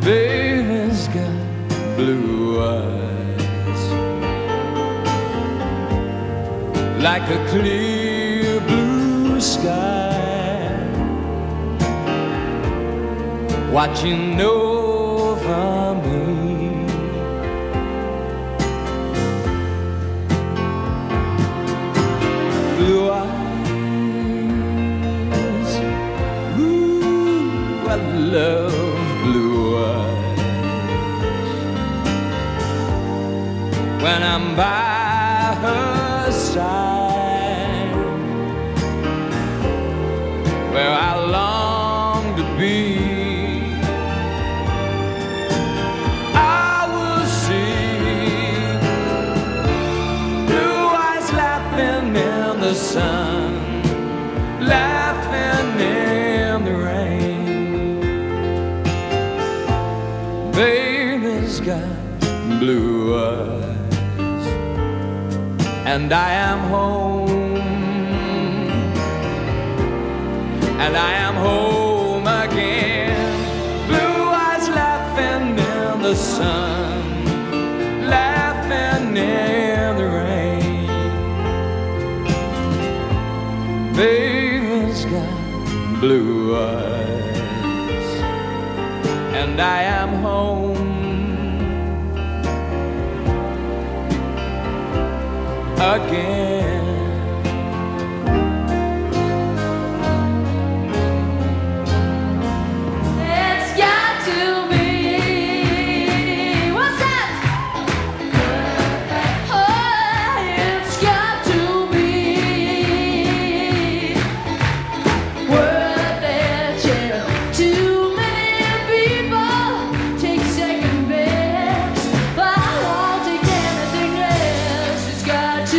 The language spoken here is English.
baby's got blue eyes. Like a clear blue sky. Watching over me. Blue eyes. Ooh I love I'm by her side, where I long to be. I will see blue eyes laughing in the sun, laughing in the rain. Baby's got blue eyes, and I am home, and I am home again. Blue eyes laughing in the sun, laughing in the rain. Baby's got blue eyes, and I am home again.